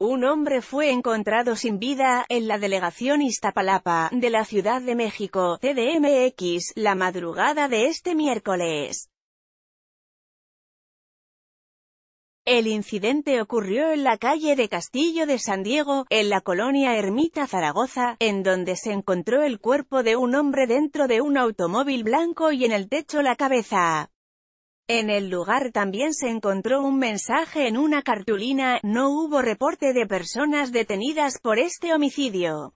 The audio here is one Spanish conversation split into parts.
Un hombre fue encontrado sin vida, en la delegación Iztapalapa, de la Ciudad de México, CDMX, la madrugada de este miércoles. El incidente ocurrió en la calle de Castillo de San Diego, en la colonia Ermita Zaragoza, en donde se encontró el cuerpo de un hombre dentro de un automóvil blanco y en el techo la cabeza. En el lugar también se encontró un mensaje en una cartulina, no hubo reporte de personas detenidas por este homicidio.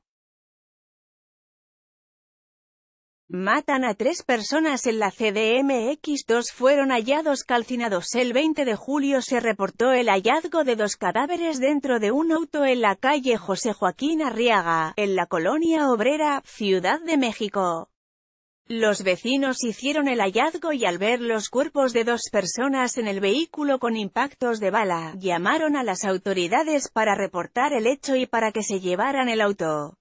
Matan a tres personas en la CDMX. Dos fueron hallados calcinados. El 20 de julio se reportó el hallazgo de dos cadáveres dentro de un auto en la calle José Joaquín Arriaga, en la colonia obrera, Ciudad de México. Los vecinos hicieron el hallazgo y al ver los cuerpos de dos personas en el vehículo con impactos de bala, llamaron a las autoridades para reportar el hecho y para que se llevaran el auto.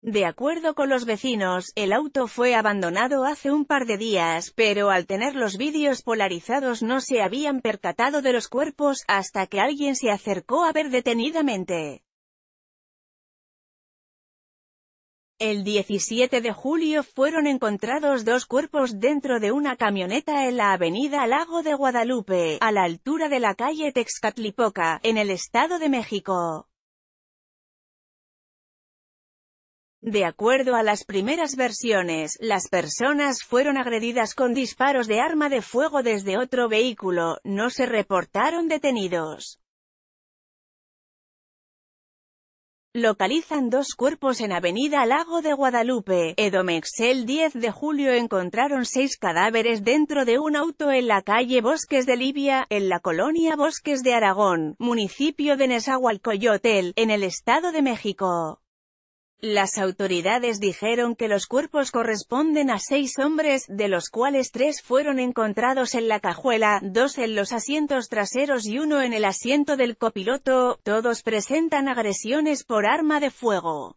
De acuerdo con los vecinos, el auto fue abandonado hace un par de días, pero al tener los vídeos polarizados no se habían percatado de los cuerpos, hasta que alguien se acercó a ver detenidamente. El 17 de julio fueron encontrados dos cuerpos dentro de una camioneta en la avenida Lago de Guadalupe, a la altura de la calle Texcatlipoca, en el Estado de México. De acuerdo a las primeras versiones, las personas fueron agredidas con disparos de arma de fuego desde otro vehículo, no se reportaron detenidos. Localizan dos cuerpos en Avenida Lago de Guadalupe, Edomex. El 10 de julio encontraron seis cadáveres dentro de un auto en la calle Bosques de Libia, en la colonia Bosques de Aragón, municipio de Nezahualcóyotl, en el Estado de México. Las autoridades dijeron que los cuerpos corresponden a seis hombres, de los cuales tres fueron encontrados en la cajuela, dos en los asientos traseros y uno en el asiento del copiloto, todos presentan agresiones por arma de fuego.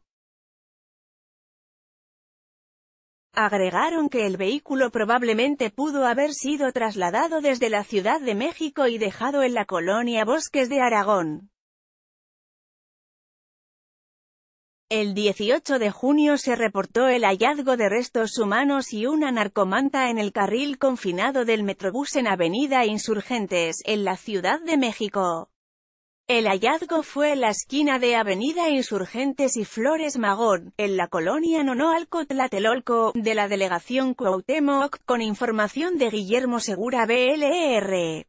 Agregaron que el vehículo probablemente pudo haber sido trasladado desde la Ciudad de México y dejado en la colonia Bosques de Aragón. El 18 de junio se reportó el hallazgo de restos humanos y una narcomanta en el carril confinado del Metrobús en Avenida Insurgentes, en la Ciudad de México. El hallazgo fue en la esquina de Avenida Insurgentes y Flores Magón, en la colonia Nonoalco Tlatelolco, de la delegación Cuauhtémoc, con información de Guillermo Segura BLR.